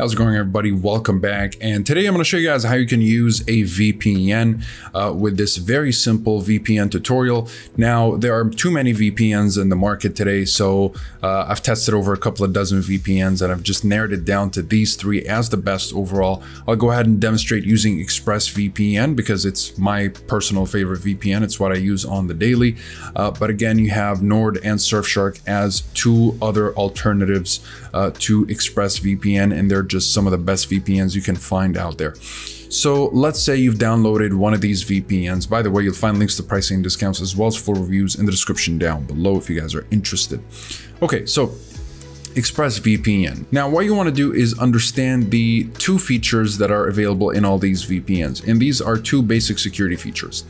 How's it going everybody? Welcome back. And today I'm going to show you guys how you can use a VPN uh, with this very simple VPN tutorial. Now, there are too many VPNs in the market today, so uh, I've tested over a couple of dozen VPNs and I've just narrowed it down to these three as the best overall. I'll go ahead and demonstrate using ExpressVPN because it's my personal favorite VPN. It's what I use on the daily. Uh, but again, you have Nord and Surfshark as two other alternatives uh, to ExpressVPN and they're just some of the best VPNs you can find out there. So let's say you've downloaded one of these VPNs. By the way, you'll find links to pricing discounts as well as full reviews in the description down below if you guys are interested. Okay, so ExpressVPN. Now, what you want to do is understand the two features that are available in all these VPNs, and these are two basic security features.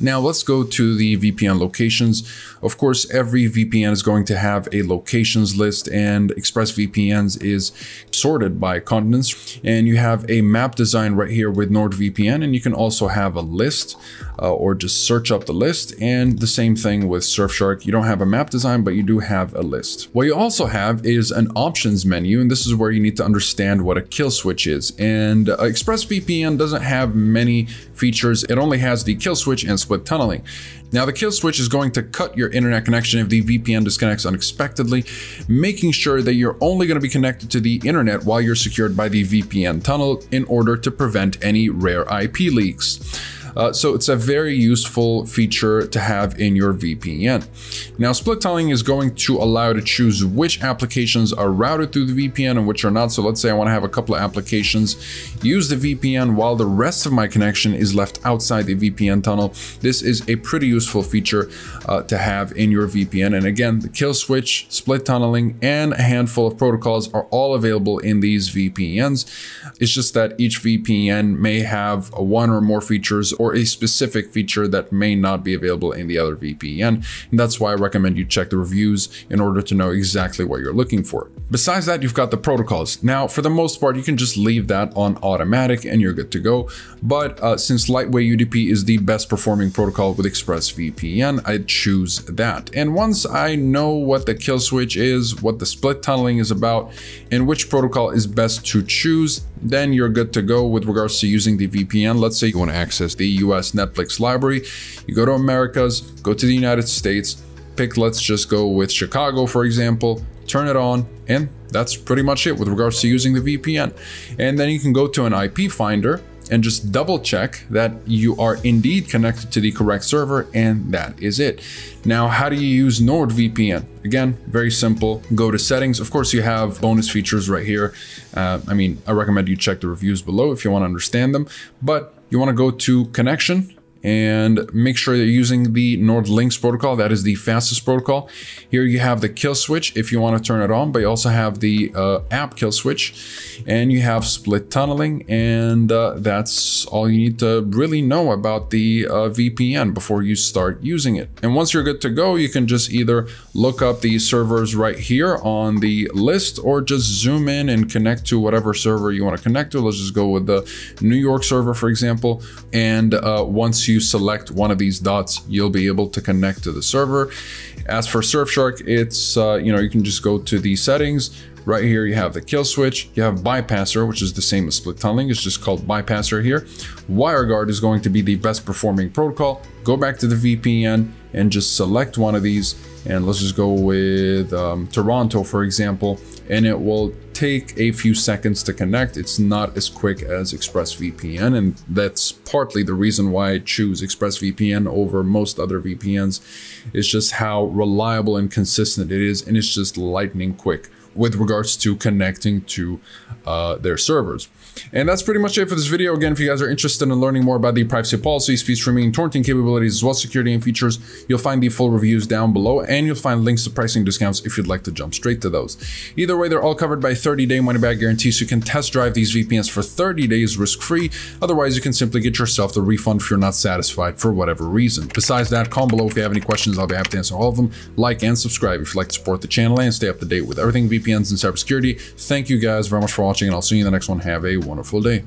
Now let's go to the VPN locations. Of course, every VPN is going to have a locations list and ExpressVPNs is sorted by continents. And you have a map design right here with NordVPN and you can also have a list uh, or just search up the list. And the same thing with Surfshark. You don't have a map design, but you do have a list. What you also have is an options menu. And this is where you need to understand what a kill switch is. And uh, ExpressVPN doesn't have many features. It only has the kill switch and split tunneling. Now the kill switch is going to cut your internet connection if the VPN disconnects unexpectedly, making sure that you're only going to be connected to the internet while you're secured by the VPN tunnel in order to prevent any rare IP leaks. Uh, so it's a very useful feature to have in your VPN. Now, split tunneling is going to allow you to choose which applications are routed through the VPN and which are not. So let's say I want to have a couple of applications use the VPN while the rest of my connection is left outside the VPN tunnel. This is a pretty useful feature uh, to have in your VPN. And again, the kill switch, split tunneling, and a handful of protocols are all available in these VPNs. It's just that each VPN may have one or more features a specific feature that may not be available in the other VPN. And that's why I recommend you check the reviews in order to know exactly what you're looking for. Besides that, you've got the protocols. Now, for the most part, you can just leave that on automatic and you're good to go. But uh, since Lightway UDP is the best performing protocol with ExpressVPN, I choose that. And once I know what the kill switch is, what the split tunneling is about, and which protocol is best to choose, then you're good to go with regards to using the VPN. Let's say you want to access the US Netflix library. You go to Americas, go to the United States, pick, let's just go with Chicago, for example, turn it on, and that's pretty much it with regards to using the VPN. And then you can go to an IP finder and just double check that you are indeed connected to the correct server and that is it. Now, how do you use NordVPN? Again, very simple. Go to settings. Of course, you have bonus features right here. Uh, I mean, I recommend you check the reviews below if you want to understand them, but you want to go to connection and make sure you're using the Nord NordLynx protocol. That is the fastest protocol. Here you have the kill switch if you want to turn it on, but you also have the uh, app kill switch and you have split tunneling and uh, that's all you need to really know about the uh, VPN before you start using it. And once you're good to go, you can just either look up the servers right here on the list or just zoom in and connect to whatever server you want to connect to. Let's just go with the New York server, for example. And uh, once you you select one of these dots, you'll be able to connect to the server. As for Surfshark, it's, uh, you know, you can just go to the settings. Right here, you have the kill switch. You have bypasser, which is the same as split tunneling. It's just called bypasser here. WireGuard is going to be the best performing protocol. Go back to the VPN and just select one of these. And let's just go with um, Toronto, for example, and it will take a few seconds to connect. It's not as quick as ExpressVPN, and that's partly the reason why I choose ExpressVPN over most other VPNs. It's just how reliable and consistent it is, and it's just lightning quick with regards to connecting to uh, their servers. And that's pretty much it for this video. Again, if you guys are interested in learning more about the privacy policy, speed streaming, torrenting capabilities, as well as security and features, you'll find the full reviews down below, and you'll find links to pricing discounts if you'd like to jump straight to those. Either way, they're all covered by 30-day money-back guarantee, so you can test drive these VPNs for 30 days risk-free. Otherwise, you can simply get yourself the refund if you're not satisfied for whatever reason. Besides that, comment below if you have any questions. I'll be happy to answer all of them. Like and subscribe if you'd like to support the channel and stay up to date with everything VPNs and cybersecurity. Thank you guys very much for watching, and I'll see you in the next one. Have a wonderful day.